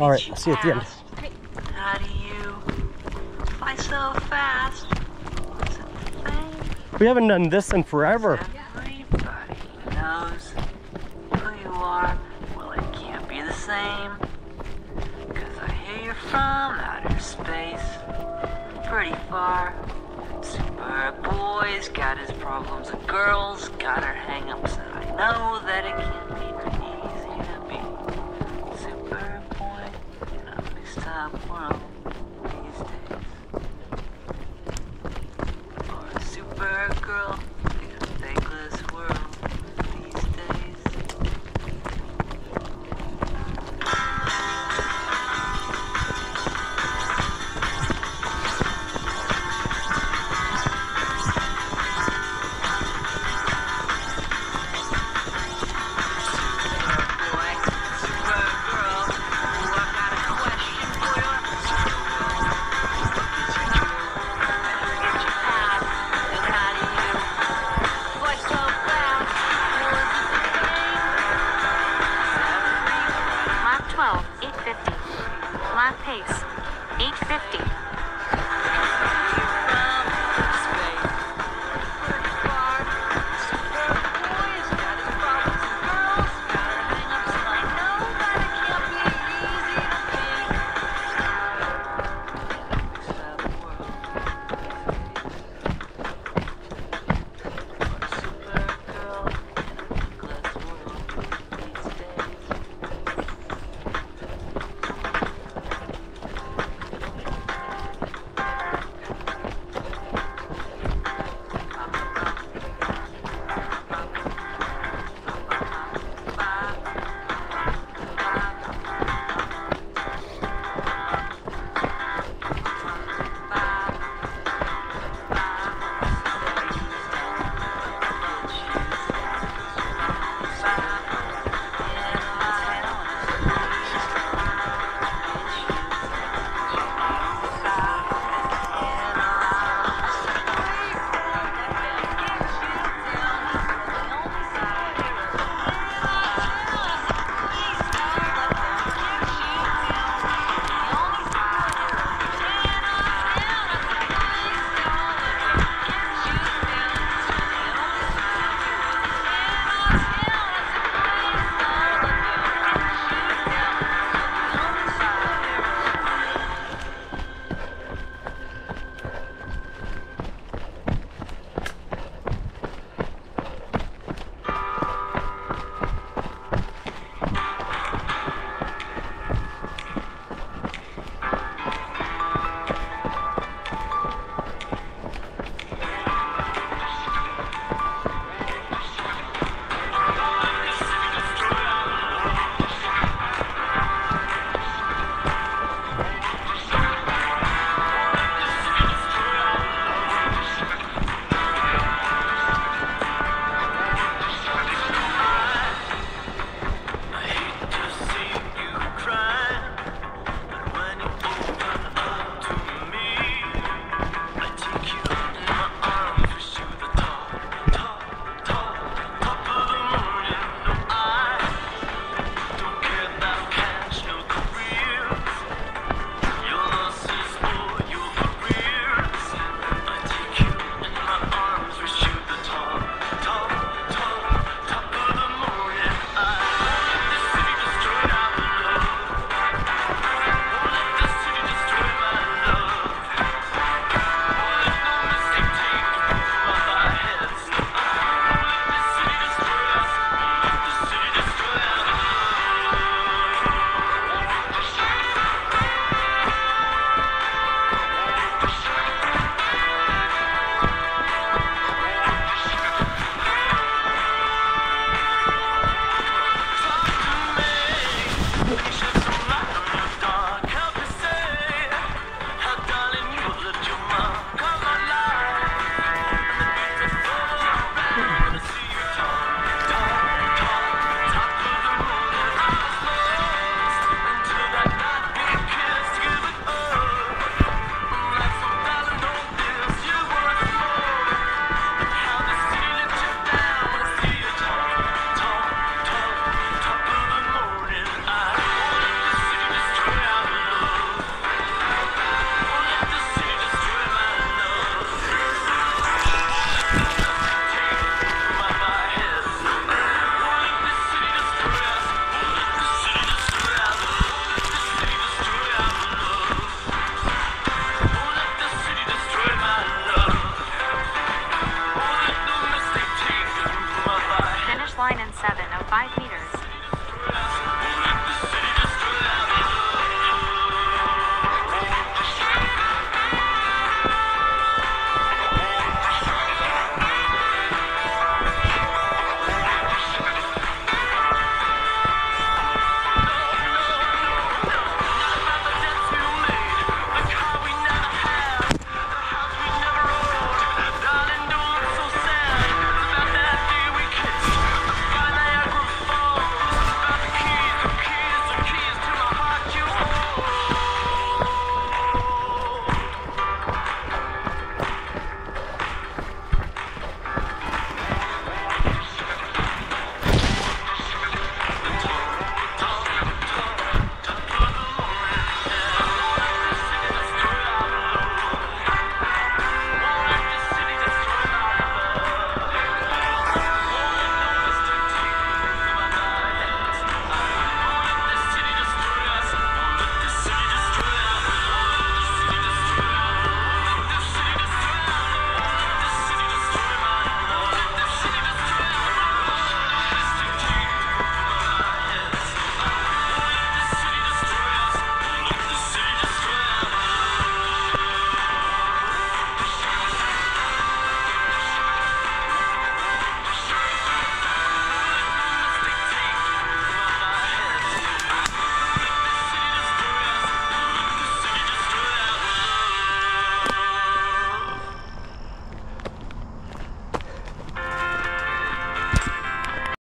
All right, I'll see you at the end. you fly so fast? We haven't done this in forever. Everybody knows who you are. Well, it can't be the same. Cause I hear you're from outer space. Pretty far. Super boy's got his problems. Girl's got her. Know that it can't be easy to be super boy in a mixed up world. pace. 850.